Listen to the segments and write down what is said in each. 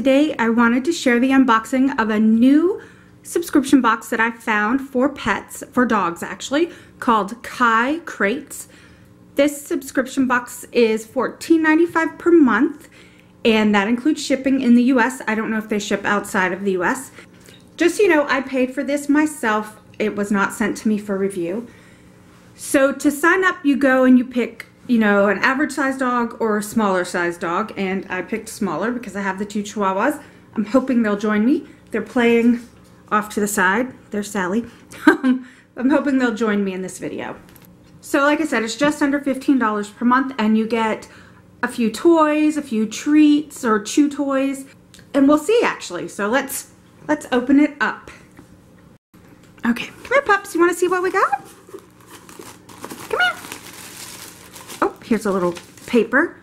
today I wanted to share the unboxing of a new subscription box that I found for pets, for dogs actually, called Kai Krates. This subscription box is $14.95 per month and that includes shipping in the US. I don't know if they ship outside of the US. Just so you know, I paid for this myself. It was not sent to me for review. So to sign up, you go and you pick, you know, an average size dog or a smaller size dog. And I picked smaller because I have the two Chihuahuas. I'm hoping they'll join me. They're playing off to the side. There's Sally. Um, I'm hoping they'll join me in this video. So like I said, it's just under $15 per month and you get a few toys, a few treats or chew toys, and we'll see actually. So let's let's open it up. Okay, come here pups, you wanna see what we got? Here's a little paper.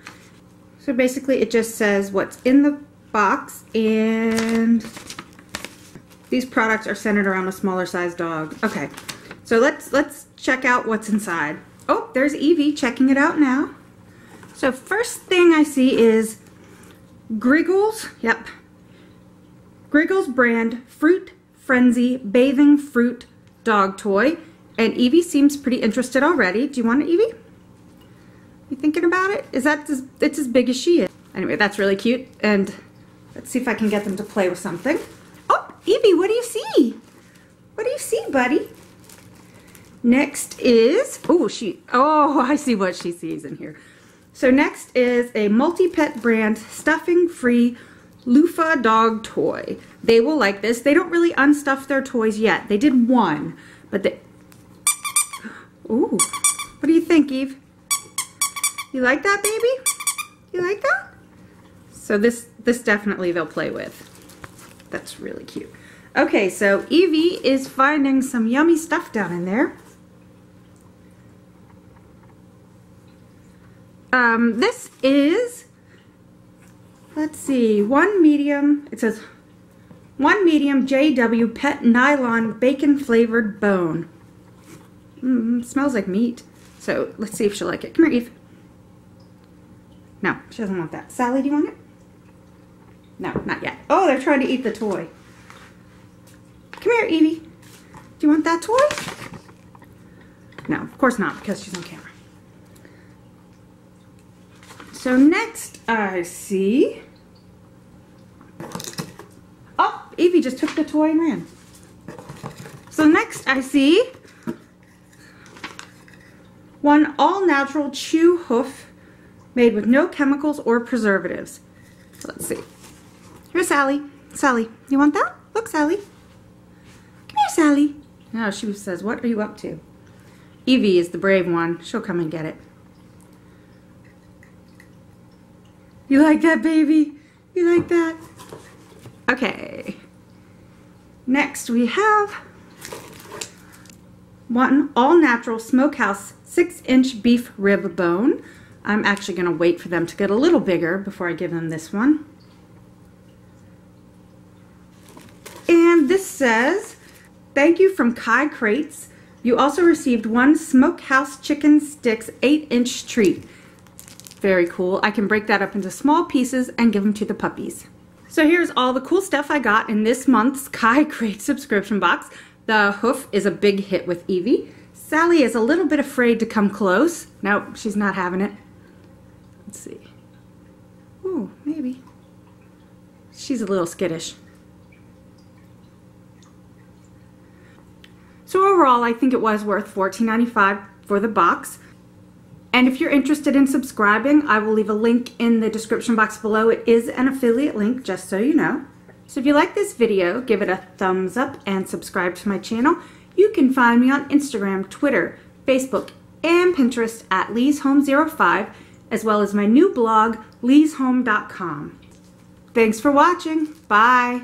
So basically it just says what's in the box and these products are centered around a smaller size dog. Okay, so let's let's check out what's inside. Oh, there's Evie checking it out now. So first thing I see is Grriggles, yep. Grriggles brand Fruit Frenzy Bathing Fruit Dog Toy. And Evie seems pretty interested already. Do you want it, Evie? You thinking about it? Is that it's as big as she is? Anyway, that's really cute. And let's see if I can get them to play with something. Oh, Evie, what do you see? What do you see, buddy? Next is, oh, she, oh, I see what she sees in here. So next is a Multipet brand stuffing-free loofah dog toy. They will like this. They don't really unstuff their toys yet. They did one, but they, ooh, what do you think, Eve? You like that, baby? You like that? So this, this definitely they'll play with. That's really cute. Okay, so Evie is finding some yummy stuff down in there. Um, this is, let's see, one medium, it says one medium JW pet nylon bacon flavored bone. Mm, smells like meat. So let's see if she'll like it. Come here, Eve. No, she doesn't want that. Sally, do you want it? No, not yet. Oh, they're trying to eat the toy. Come here, Evie. Do you want that toy? No, of course not, because she's on camera. So next I see... Oh, Evie just took the toy and ran. So next I see one all-natural chew hoof made with no chemicals or preservatives. Let's see. Here's Sally. Sally, you want that? Look, Sally. Come here, Sally. Now she says, what are you up to? Evie is the brave one. She'll come and get it. You like that, baby? You like that? Okay. Next we have one all-natural smokehouse 6-inch beef rib bone. I'm actually going to wait for them to get a little bigger before I give them this one. And this says, thank you from Kai Krates. You also received one Smokehouse Chicken Sticks 8-inch treat. Very cool. I can break that up into small pieces and give them to the puppies. So here's all the cool stuff I got in this month's Kai Krate subscription box. The hoof is a big hit with Evie. Sally is a little bit afraid to come close. Nope, she's not having it. Let's see. Ooh, maybe. She's a little skittish. So overall, I think it was worth $14.95 for the box. And if you're interested in subscribing, I will leave a link in the description box below. It is an affiliate link, just so you know. So if you like this video, give it a thumbs up and subscribe to my channel. You can find me on Instagram, Twitter, Facebook, and Pinterest at leighshome05 as well as my new blog, leighshome.com. Thanks for watching. Bye.